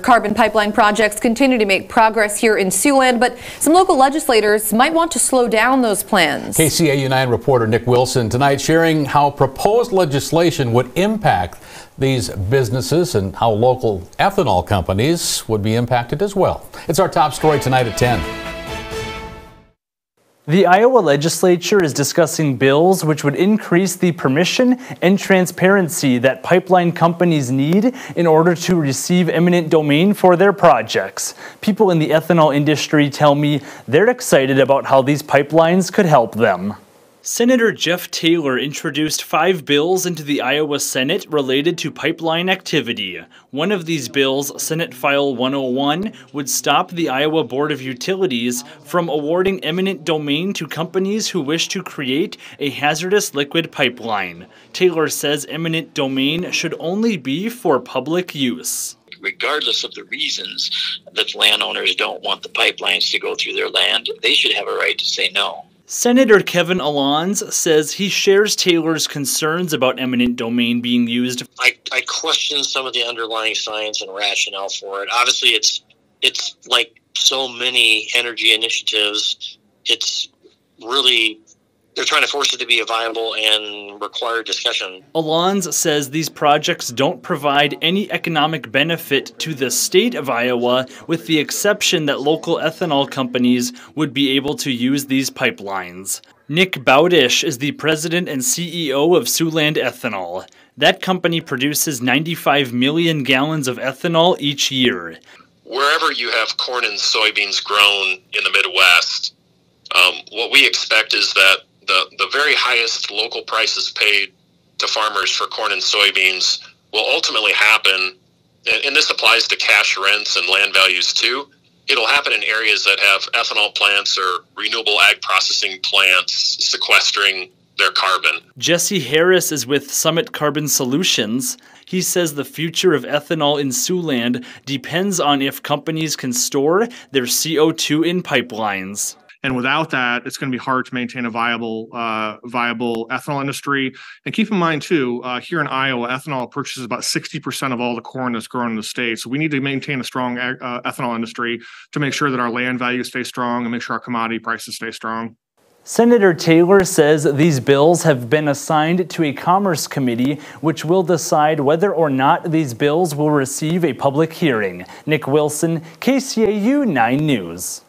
Carbon pipeline projects continue to make progress here in Siouxland, but some local legislators might want to slow down those plans. KCAU 9 reporter Nick Wilson tonight sharing how proposed legislation would impact these businesses and how local ethanol companies would be impacted as well. It's our top story tonight at 10. The Iowa legislature is discussing bills which would increase the permission and transparency that pipeline companies need in order to receive eminent domain for their projects. People in the ethanol industry tell me they're excited about how these pipelines could help them. Senator Jeff Taylor introduced five bills into the Iowa Senate related to pipeline activity. One of these bills, Senate File 101, would stop the Iowa Board of Utilities from awarding eminent domain to companies who wish to create a hazardous liquid pipeline. Taylor says eminent domain should only be for public use regardless of the reasons that landowners don't want the pipelines to go through their land, they should have a right to say no. Senator Kevin Alons says he shares Taylor's concerns about eminent domain being used. I, I question some of the underlying science and rationale for it. Obviously, it's it's like so many energy initiatives. It's really they're trying to force it to be a viable and required discussion. Alons says these projects don't provide any economic benefit to the state of Iowa, with the exception that local ethanol companies would be able to use these pipelines. Nick Bowdish is the president and CEO of Siouxland Ethanol. That company produces 95 million gallons of ethanol each year. Wherever you have corn and soybeans grown in the Midwest, um, what we expect is that the, the very highest local prices paid to farmers for corn and soybeans will ultimately happen, and, and this applies to cash rents and land values too. It'll happen in areas that have ethanol plants or renewable ag processing plants sequestering their carbon. Jesse Harris is with Summit Carbon Solutions. He says the future of ethanol in Siouxland depends on if companies can store their CO2 in pipelines. And without that, it's going to be hard to maintain a viable, uh, viable ethanol industry. And keep in mind too, uh, here in Iowa, ethanol purchases about 60% of all the corn that's grown in the state. So we need to maintain a strong uh, ethanol industry to make sure that our land values stay strong and make sure our commodity prices stay strong. Senator Taylor says these bills have been assigned to a Commerce Committee, which will decide whether or not these bills will receive a public hearing. Nick Wilson, KCAU 9 News.